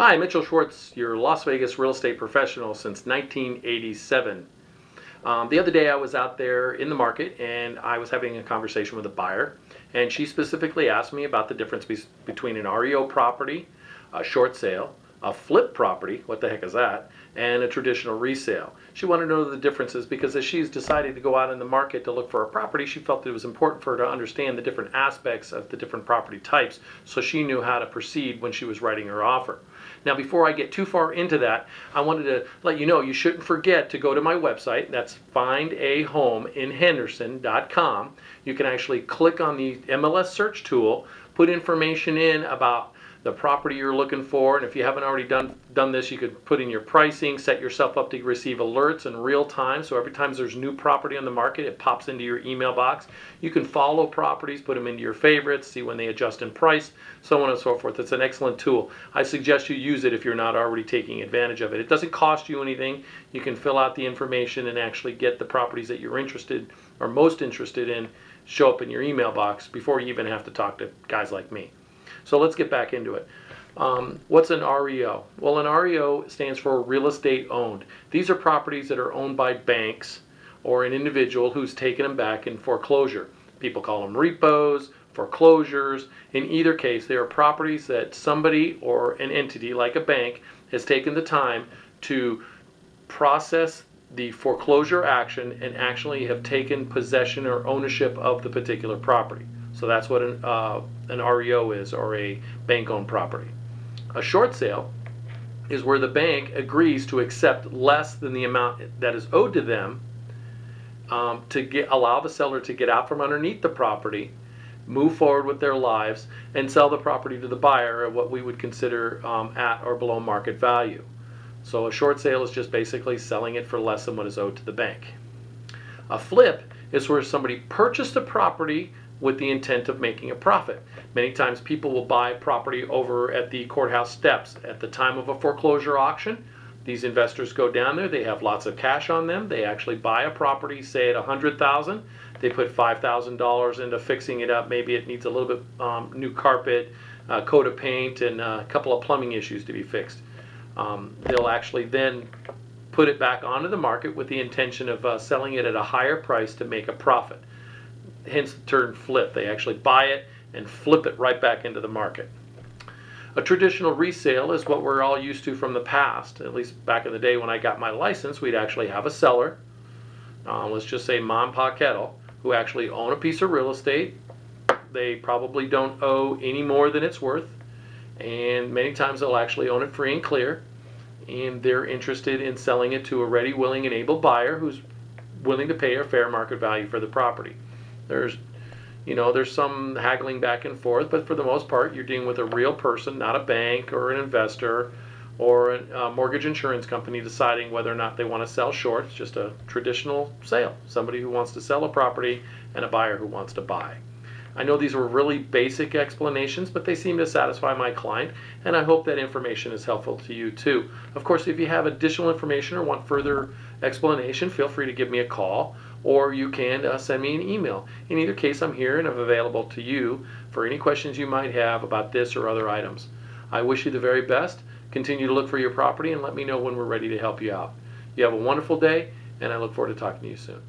Hi, Mitchell Schwartz, your Las Vegas real estate professional since 1987. Um, the other day I was out there in the market and I was having a conversation with a buyer and she specifically asked me about the difference be between an REO property, a short sale, a flip property, what the heck is that, and a traditional resale. She wanted to know the differences because as she's decided to go out in the market to look for a property, she felt that it was important for her to understand the different aspects of the different property types so she knew how to proceed when she was writing her offer. Now before I get too far into that, I wanted to let you know you shouldn't forget to go to my website. That's findahomeinhenderson.com. You can actually click on the MLS search tool, put information in about the property you're looking for. And if you haven't already done, done this, you could put in your pricing, set yourself up to receive alerts in real time. So every time there's new property on the market, it pops into your email box. You can follow properties, put them into your favorites, see when they adjust in price, so on and so forth. It's an excellent tool. I suggest you use it if you're not already taking advantage of it. It doesn't cost you anything. You can fill out the information and actually get the properties that you're interested or most interested in show up in your email box before you even have to talk to guys like me. So let's get back into it. Um, what's an REO? Well, an REO stands for real estate owned. These are properties that are owned by banks or an individual who's taken them back in foreclosure. People call them repos, foreclosures. In either case, they are properties that somebody or an entity like a bank has taken the time to process the foreclosure action and actually have taken possession or ownership of the particular property. So that's what an, uh, an REO is, or a bank-owned property. A short sale is where the bank agrees to accept less than the amount that is owed to them um, to get, allow the seller to get out from underneath the property, move forward with their lives, and sell the property to the buyer at what we would consider um, at or below market value. So a short sale is just basically selling it for less than what is owed to the bank. A flip is where somebody purchased a property with the intent of making a profit. Many times people will buy property over at the courthouse steps at the time of a foreclosure auction. These investors go down there, they have lots of cash on them, they actually buy a property, say at 100000 they put $5,000 into fixing it up, maybe it needs a little bit um, new carpet, a coat of paint, and a couple of plumbing issues to be fixed. Um, they'll actually then put it back onto the market with the intention of uh, selling it at a higher price to make a profit hence the term flip. They actually buy it and flip it right back into the market. A traditional resale is what we're all used to from the past. At least back in the day when I got my license, we'd actually have a seller, uh, let's just say mom pa kettle, who actually own a piece of real estate. They probably don't owe any more than it's worth, and many times they'll actually own it free and clear, and they're interested in selling it to a ready, willing, and able buyer who's willing to pay a fair market value for the property. There's, you know, there's some haggling back and forth, but for the most part, you're dealing with a real person, not a bank or an investor or a mortgage insurance company deciding whether or not they want to sell short. It's just a traditional sale. Somebody who wants to sell a property and a buyer who wants to buy. I know these were really basic explanations, but they seem to satisfy my client, and I hope that information is helpful to you too. Of course, if you have additional information or want further explanation, feel free to give me a call or you can uh, send me an email. In either case, I'm here and I'm available to you for any questions you might have about this or other items. I wish you the very best. Continue to look for your property and let me know when we're ready to help you out. You have a wonderful day, and I look forward to talking to you soon.